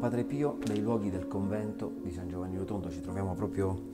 Padre Pio dai luoghi del convento di San Giovanni Rotondo. Ci troviamo proprio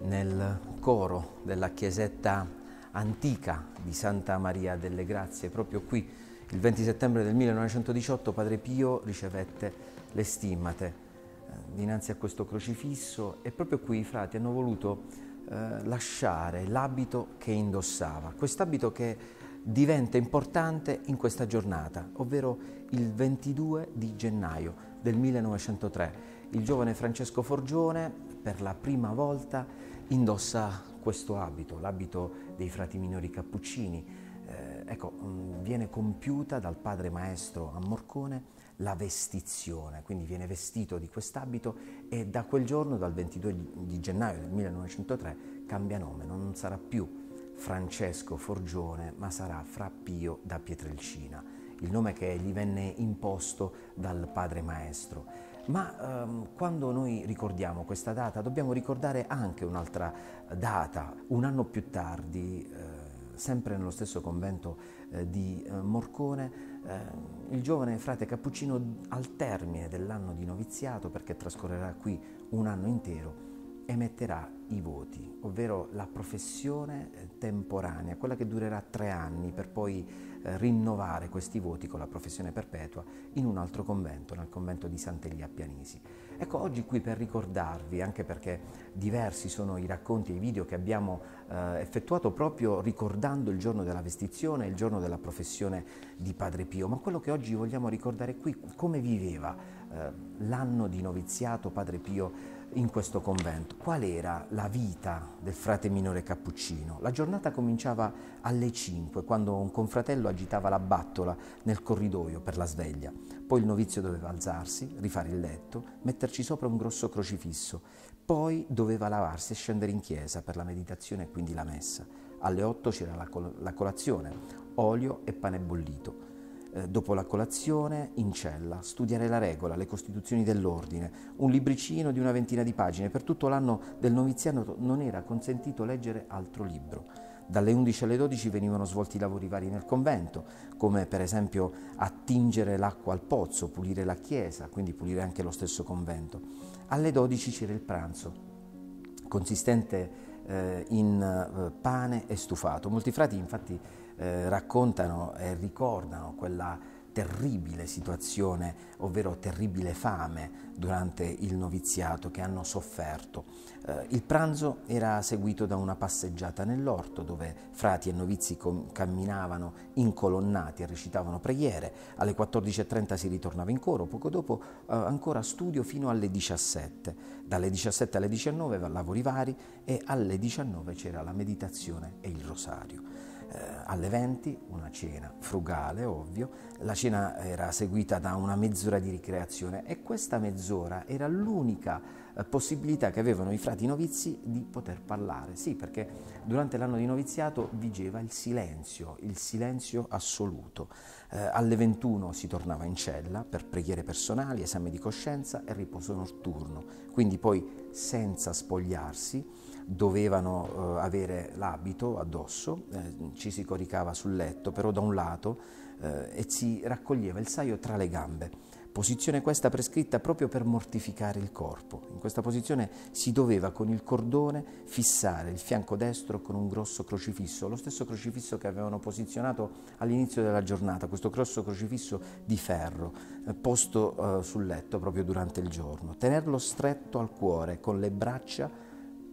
nel coro della chiesetta antica di Santa Maria delle Grazie. Proprio qui, il 20 settembre del 1918, Padre Pio ricevette le stimmate eh, dinanzi a questo crocifisso e proprio qui i frati hanno voluto eh, lasciare l'abito che indossava, quest'abito che diventa importante in questa giornata, ovvero il 22 di gennaio del 1903. Il giovane Francesco Forgione per la prima volta indossa questo abito, l'abito dei frati minori cappuccini. Eh, ecco, mm, viene compiuta dal padre maestro a Morcone la vestizione, quindi viene vestito di quest'abito e da quel giorno, dal 22 di gennaio del 1903, cambia nome, non sarà più Francesco Forgione, ma sarà Fra Pio da Pietrelcina, il nome che gli venne imposto dal padre maestro. Ma ehm, quando noi ricordiamo questa data dobbiamo ricordare anche un'altra data, un anno più tardi, eh, sempre nello stesso convento eh, di eh, Morcone, eh, il giovane frate Cappuccino al termine dell'anno di noviziato, perché trascorrerà qui un anno intero, emetterà i voti, ovvero la professione eh, temporanea, quella che durerà tre anni per poi eh, rinnovare questi voti con la professione perpetua in un altro convento, nel convento di Sant'Elia Pianisi. Ecco, oggi qui per ricordarvi, anche perché diversi sono i racconti e i video che abbiamo eh, effettuato proprio ricordando il giorno della vestizione, il giorno della professione di Padre Pio, ma quello che oggi vogliamo ricordare qui, come viveva eh, l'anno di noviziato Padre Pio in questo convento. Qual era la vita del frate minore cappuccino? La giornata cominciava alle 5, quando un confratello agitava la battola nel corridoio per la sveglia. Poi il novizio doveva alzarsi, rifare il letto, metterci sopra un grosso crocifisso. Poi doveva lavarsi e scendere in chiesa per la meditazione e quindi la messa. Alle 8 c'era la, col- la colazione, olio e pane bollito dopo la colazione in cella, studiare la regola, le costituzioni dell'ordine, un libricino di una ventina di pagine. Per tutto l'anno del noviziato non era consentito leggere altro libro. Dalle 11 alle 12 venivano svolti lavori vari nel convento, come per esempio attingere l'acqua al pozzo, pulire la chiesa, quindi pulire anche lo stesso convento. Alle 12 c'era il pranzo, consistente eh, in eh, pane e stufato. Molti frati infatti eh, raccontano e ricordano quella terribile situazione, ovvero terribile fame durante il noviziato che hanno sofferto. Eh, il pranzo era seguito da una passeggiata nell'orto dove frati e novizi com- camminavano incolonnati e recitavano preghiere. Alle 14.30 si ritornava in coro, poco dopo eh, ancora studio fino alle 17. Dalle 17 alle 19 lavori vari e alle 19 c'era la meditazione e il rosario alle 20 una cena frugale, ovvio. La cena era seguita da una mezz'ora di ricreazione e questa mezz'ora era l'unica eh, possibilità che avevano i frati novizi di poter parlare. Sì, perché durante l'anno di noviziato vigeva il silenzio, il silenzio assoluto. Eh, alle 21 si tornava in cella per preghiere personali, esame di coscienza e riposo notturno. Quindi poi senza spogliarsi dovevano eh, avere l'abito addosso, eh, ci si coricava sul letto, però da un lato, eh, e si raccoglieva il saio tra le gambe. Posizione questa prescritta proprio per mortificare il corpo. In questa posizione si doveva con il cordone fissare il fianco destro con un grosso crocifisso, lo stesso crocifisso che avevano posizionato all'inizio della giornata, questo grosso crocifisso di ferro eh, posto eh, sul letto proprio durante il giorno. Tenerlo stretto al cuore con le braccia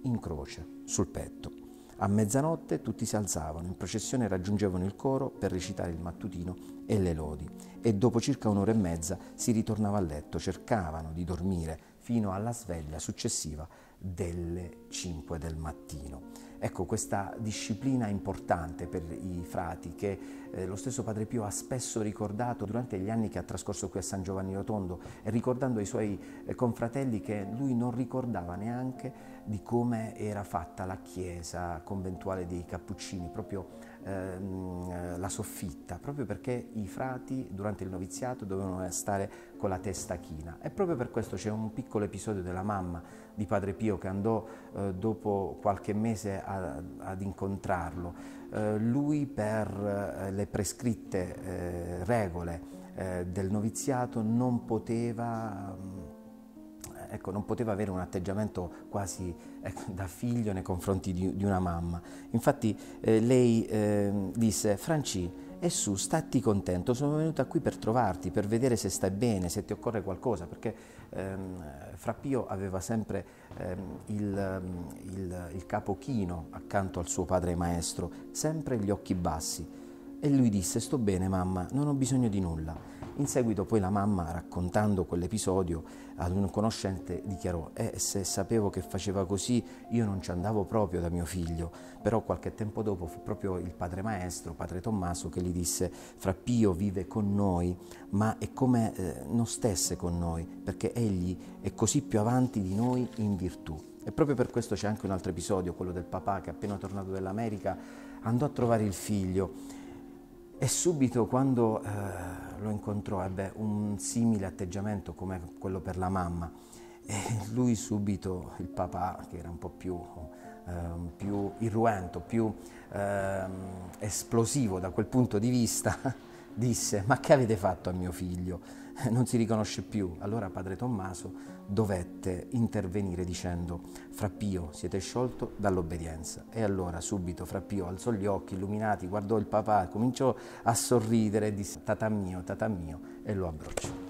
in croce sul petto. A mezzanotte tutti si alzavano, in processione raggiungevano il coro per recitare il mattutino e le lodi e dopo circa un'ora e mezza si ritornava a letto, cercavano di dormire fino alla sveglia successiva delle 5 del mattino. Ecco questa disciplina importante per i frati che eh, lo stesso Padre Pio ha spesso ricordato durante gli anni che ha trascorso qui a San Giovanni Rotondo ricordando ai suoi eh, confratelli che lui non ricordava neanche di come era fatta la chiesa conventuale dei Cappuccini, proprio ehm, la soffitta, proprio perché i frati durante il noviziato dovevano stare con la testa china e proprio per questo c'è un piccolo episodio della mamma di Padre Pio che andò eh, dopo qualche mese a, ad incontrarlo. Eh, lui per eh, le prescritte eh, regole eh, del noviziato non poteva ecco, non poteva avere un atteggiamento quasi ecco, da figlio nei confronti di, di una mamma. Infatti eh, lei eh, disse, Franci, e su, statti contento, sono venuta qui per trovarti, per vedere se stai bene, se ti occorre qualcosa, perché ehm, Frappio aveva sempre ehm, il, il, il capo chino accanto al suo padre maestro, sempre gli occhi bassi. E lui disse, sto bene mamma, non ho bisogno di nulla. In seguito poi la mamma, raccontando quell'episodio ad un conoscente, dichiarò, eh, se sapevo che faceva così io non ci andavo proprio da mio figlio, però qualche tempo dopo fu proprio il padre maestro, padre Tommaso, che gli disse, Fra Pio vive con noi, ma è come eh, non stesse con noi, perché egli è così più avanti di noi in virtù. E proprio per questo c'è anche un altro episodio, quello del papà che appena tornato dall'America andò a trovare il figlio e subito quando eh, lo incontrò ebbe un simile atteggiamento come quello per la mamma e lui subito, il papà, che era un po' più, eh, più irruento, più eh, esplosivo da quel punto di vista, disse ma che avete fatto a mio figlio? non si riconosce più. Allora padre Tommaso dovette intervenire dicendo Frappio siete sciolto dall'obbedienza. E allora subito Frappio alzò gli occhi illuminati, guardò il papà, cominciò a sorridere e disse tata mio, tata mio e lo abbracciò.